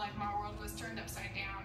Like my world was turned upside down.